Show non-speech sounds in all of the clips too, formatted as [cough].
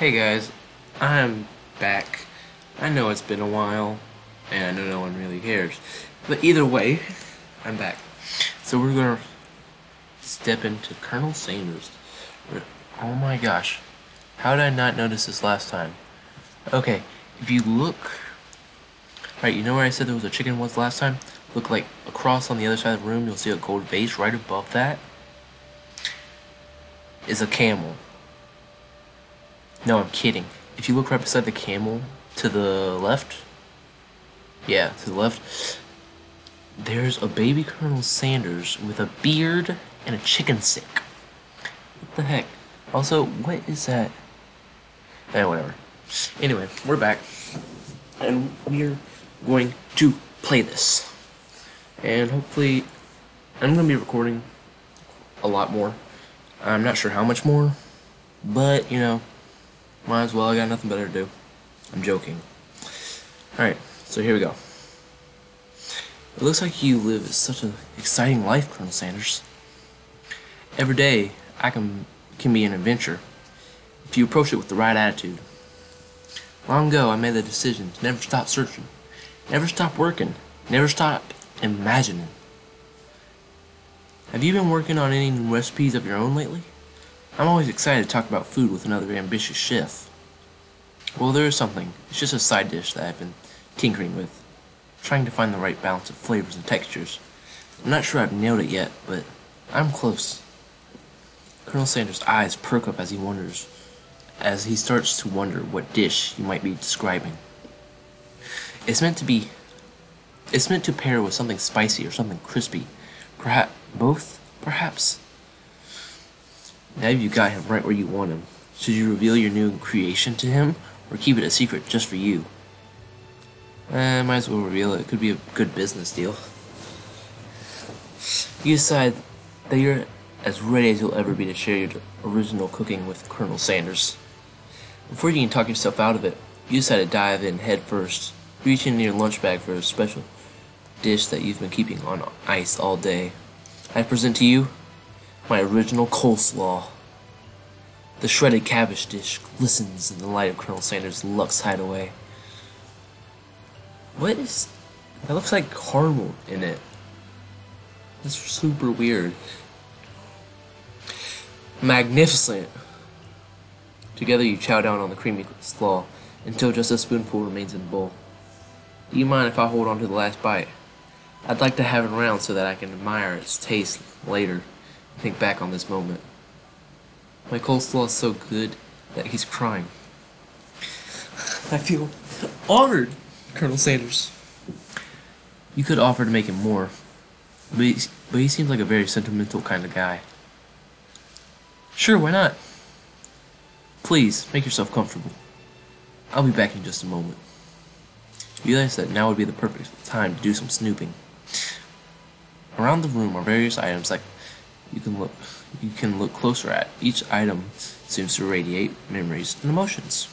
Hey guys, I'm back. I know it's been a while, and I know no one really cares. But either way, I'm back. So we're gonna step into Colonel Sanders. Oh my gosh, how did I not notice this last time? Okay, if you look, right, you know where I said there was a chicken was last time? Look like across on the other side of the room, you'll see a gold vase. Right above that is a camel. No, I'm kidding. If you look right beside the camel to the left, yeah, to the left, there's a baby Colonel Sanders with a beard and a chicken stick. What the heck? Also, what is that? Eh, whatever. Anyway, we're back. And we're going to play this. And hopefully, I'm going to be recording a lot more. I'm not sure how much more, but, you know, might as well, I got nothing better to do. I'm joking. Alright, so here we go. It looks like you live such an exciting life, Colonel Sanders. Every day, I can, can be an adventure, if you approach it with the right attitude. Long ago, I made the decision to never stop searching, never stop working, never stop imagining. Have you been working on any new recipes of your own lately? I'm always excited to talk about food with another ambitious chef. Well, there is something. It's just a side dish that I've been tinkering with, trying to find the right balance of flavors and textures. I'm not sure I've nailed it yet, but I'm close. Colonel Sanders' eyes perk up as he wonders, as he starts to wonder what dish you might be describing. It's meant to be. It's meant to pair with something spicy or something crispy. Perhaps both. Perhaps. Now you got him right where you want him. Should you reveal your new creation to him, or keep it a secret just for you? Eh, might as well reveal it. It could be a good business deal. You decide that you're as ready as you'll ever be to share your original cooking with Colonel Sanders. Before you can talk yourself out of it, you decide to dive in head first, reaching in your lunch bag for a special dish that you've been keeping on ice all day. I present to you my original coleslaw. The shredded cabbage dish glistens in the light of Colonel Sanders' Lux hideaway. What is... That looks like caramel in it. That's super weird. Magnificent! Together you chow down on the creamy slaw until just a spoonful remains in the bowl. Do you mind if I hold on to the last bite? I'd like to have it around so that I can admire its taste later think back on this moment. My coleslaw is so good that he's crying. I feel honored, Colonel Sanders. You could offer to make him more, but he, but he seems like a very sentimental kind of guy. Sure, why not? Please, make yourself comfortable. I'll be back in just a moment. You realize that now would be the perfect time to do some snooping. Around the room are various items like you can look you can look closer at. Each item seems to radiate memories and emotions.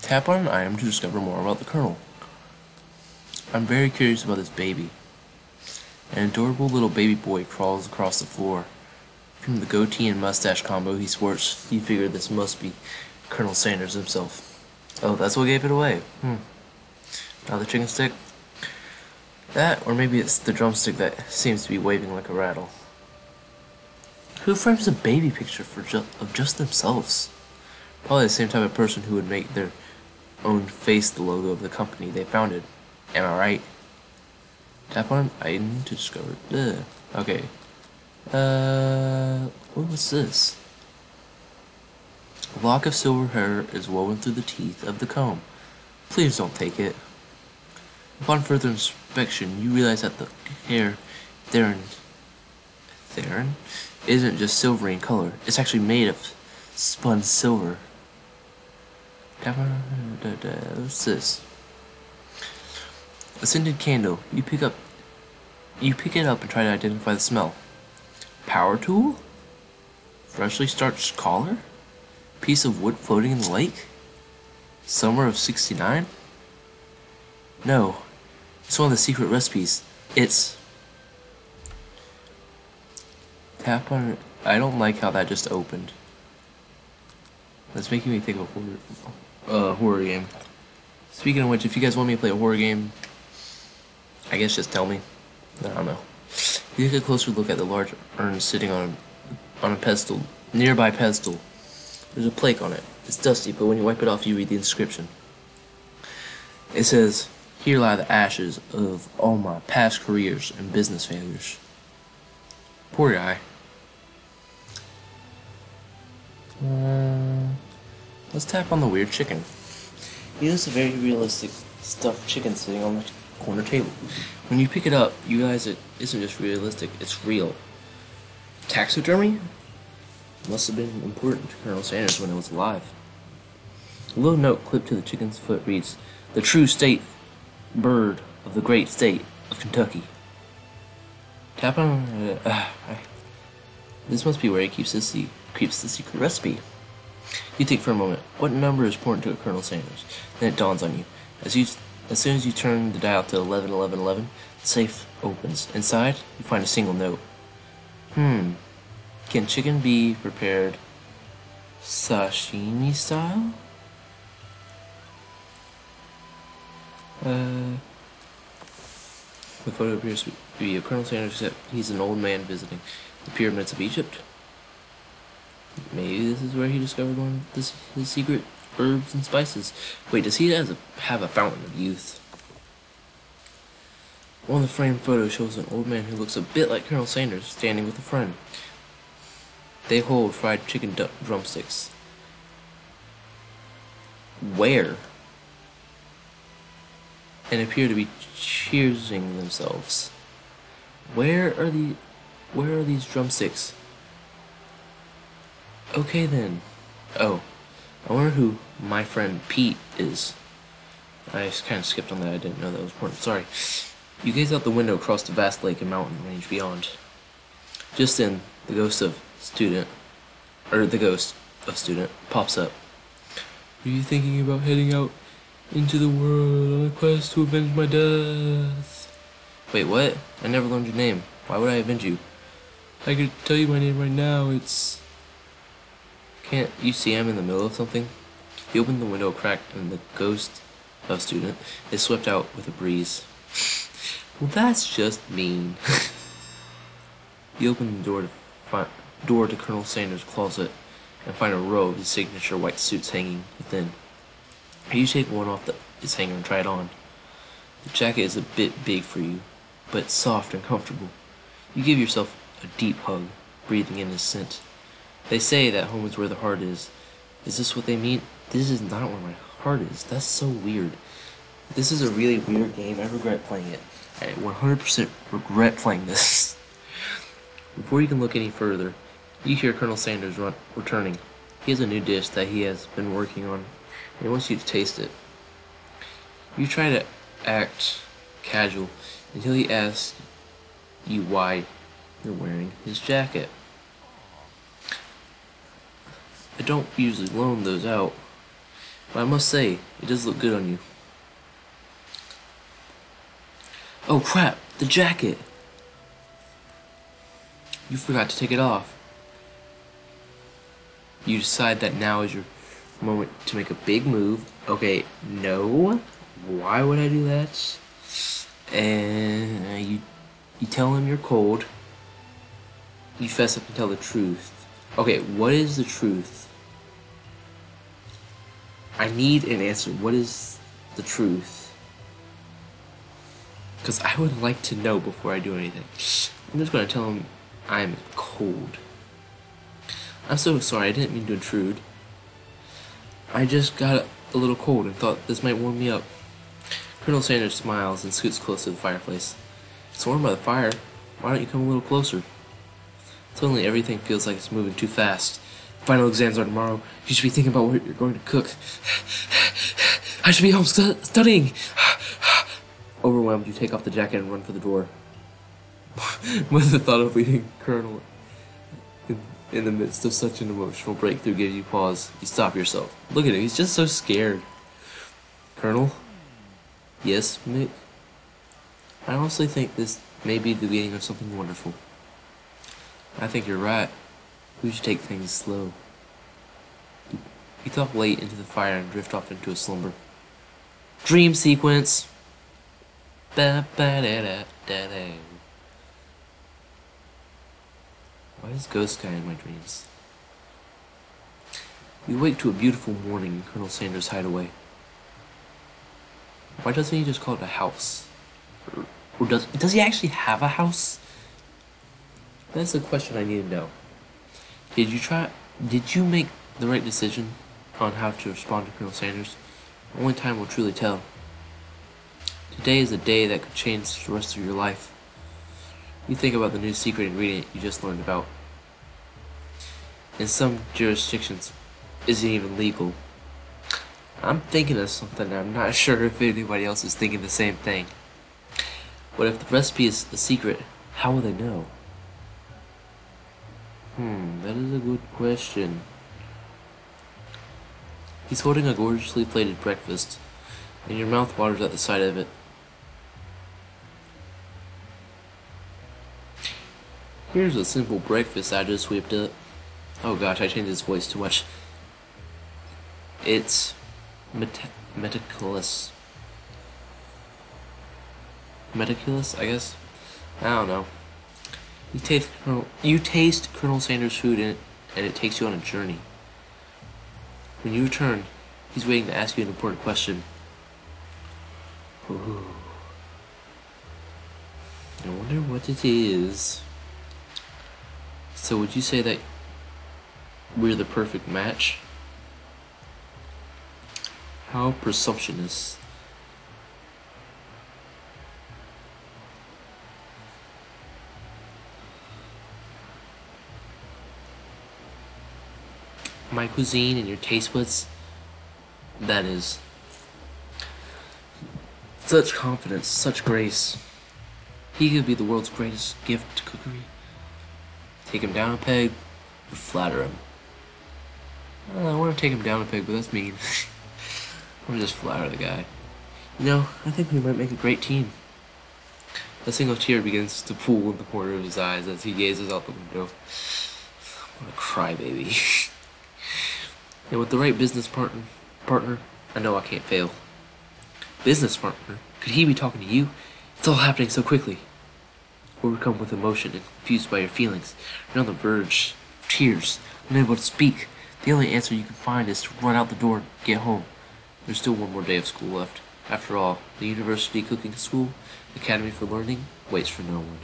Tap on an item to discover more about the Colonel. I'm very curious about this baby. An adorable little baby boy crawls across the floor. From the goatee and mustache combo he sports, you figure this must be Colonel Sanders himself. Oh, that's what gave it away. Hmm. Now the chicken stick. That, or maybe it's the drumstick that seems to be waving like a rattle. Who frames a baby picture for ju of just themselves? Probably the same type of person who would make their own face the logo of the company they founded. Am I right? Tap on an item to discover. Ugh. Okay. Uh, what was this? A lock of silver hair is woven through the teeth of the comb. Please don't take it. Upon further inspection, you realize that the hair Theron, Theron isn't just silvery in color. It's actually made of spun silver. What's this? A scented candle. You pick up. You pick it up and try to identify the smell. Power tool? Freshly starched collar? Piece of wood floating in the lake? Summer of 69? No, it's one of the secret recipes. It's... Tap on. I don't like how that just opened. That's making me think of a horror, uh, horror game. Speaking of which, if you guys want me to play a horror game, I guess just tell me. I don't know. You take a closer look at the large urn sitting on a, on a pedestal, nearby pedestal. There's a plaque on it. It's dusty, but when you wipe it off, you read the inscription. It says, Here lie the ashes of all my past careers and business failures. Poor guy. Uh, let's tap on the weird chicken. He is a very realistic stuffed chicken sitting on the corner table. When you pick it up, you guys, it isn't just realistic, it's real. Taxidermy must have been important to Colonel Sanders when it was alive. A little note clipped to the chicken's foot reads, The true state bird of the great state of Kentucky. Tap on. Uh, uh, this must be where he keeps this keeps the secret recipe. You think for a moment, what number is important to Colonel Sanders? Then it dawns on you. As you as soon as you turn the dial to 11 11 11, the safe opens. Inside, you find a single note. Hmm. Can chicken be prepared sashimi style? Uh, the photo appears to be of Colonel Sanders, except he's an old man visiting the pyramids of Egypt. Maybe this is where he discovered one of his, secret herbs and spices. Wait, does he have a, have a fountain of youth? One of the framed photos shows an old man who looks a bit like Colonel Sanders standing with a friend. They hold fried chicken drumsticks. Where? And appear to be cheersing themselves. Where are the where are these drumsticks? Okay then. Oh. I wonder who my friend Pete is. I kind of skipped on that. I didn't know that was important. Sorry. You gaze out the window across the vast lake and mountain range beyond. Just then, the ghost of student, or the ghost of student, pops up. Are you thinking about heading out into the world on a quest to avenge my death? Wait, what? I never learned your name. Why would I avenge you? I could tell you my name right now. It's can't you see I'm in the middle of something? He opened the window a crack and the ghost of student is swept out with a breeze. [laughs] well, that's just mean. [laughs] he opened the door to find, door to Colonel Sanders' closet and find a row of his signature white suits hanging within. You take one off the, its hanger and try it on. The jacket is a bit big for you, but soft and comfortable. You give yourself a deep hug, breathing in his scent. They say that home is where the heart is. Is this what they mean? This is not where my heart is. That's so weird. This is a really weird game. I regret playing it. I 100% regret playing this. [laughs] Before you can look any further, you hear Colonel Sanders run, returning. He has a new dish that he has been working on, he wants you to taste it. You try to act casual until he asks you why you're wearing his jacket. I don't usually loan those out, but I must say, it does look good on you. Oh crap, the jacket! You forgot to take it off. You decide that now is your moment to make a big move. Okay, no. Why would I do that? And you you tell him you're cold. You fess up and tell the truth. Okay, what is the truth? I need an answer. What is the truth? Because I would like to know before I do anything. I'm just going to tell him I'm cold. I'm so sorry, I didn't mean to intrude. I just got a little cold and thought this might warm me up. Colonel Sanders smiles and scoots close to the fireplace. It's warm by the fire. Why don't you come a little closer? Suddenly everything feels like it's moving too fast. Final exams are tomorrow. You should be thinking about what you're going to cook. I should be home stu studying. Overwhelmed, you take off the jacket and run for the door. [laughs] With the thought of leaving Colonel in, the midst of such an emotional breakthrough gives you pause. You stop yourself. Look at him, he's just so scared. Colonel? Yes, Mick? I honestly think this may be the beginning of something wonderful. I think you're right. We should take things slow. He thought late into the fire and drift off into a slumber. Dream sequence. Ba ba da da da da. Why is Ghost Guy in my dreams? We wake to a beautiful morning in Colonel Sanders' hideaway. Why doesn't he just call it a house? Or, does does he actually have a house? That's the question I need to know. Did you try? Did you make the right decision on how to respond to Colonel Sanders? Only time will truly tell. Today is a day that could change the rest of your life. You think about the new secret ingredient you just learned about. In some jurisdictions, isn't even legal. I'm thinking of something. I'm not [laughs] sure if anybody else is thinking the same thing. But if the recipe is a secret, how will they know? Hmm, that is a good question. He's holding a gorgeously plated breakfast, and your mouth waters at the sight of it. Here's a simple breakfast I just whipped up. Oh gosh, I changed his voice too much. It's met- meticulous. Meticulous, I guess. I don't know. You taste Colonel, you taste Colonel Sanders' food and it, and it takes you on a journey. When you return, he's waiting to ask you an important question. Ooh. I wonder what it is. So would you say that we're the perfect match? How presumptuous. My cuisine and your taste buds. That is. Such confidence, such grace. He could be the world's greatest gift to cookery. Take him down a peg, flatter him. I want to take him down a peg, but that's mean. [laughs] I'm just flatter the guy. You know, I think we might make a great team. A single tear begins to pool in the corner of his eyes as he gazes out the window. [sighs] What a crybaby. [laughs] and with the right business partner, partner, I know I can't fail. Business partner? Could he be talking to you? It's all happening so quickly. Overcome with emotion and confused by your feelings, you're on the verge of tears, unable to speak. The only answer you can find is to run out the door and get home. There's still one more day of school left. After all, the University Cooking School, Academy for Learning, waits for no one.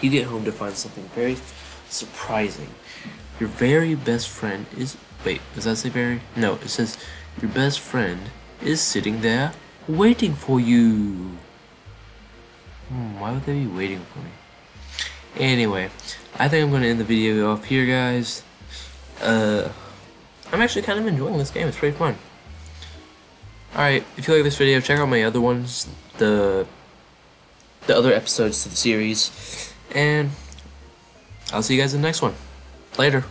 You get home to find something very surprising. Your very best friend is. Wait, does that say very? No, it says your best friend is sitting there waiting for you. Hmm, why would they be waiting for me? Anyway, I think I'm going to end the video off here, guys. Uh, I'm actually kind of enjoying this game. It's pretty fun. Alright, if you like this video, check out my other ones, the the other episodes to the series, and I'll see you guys in the next one. Later.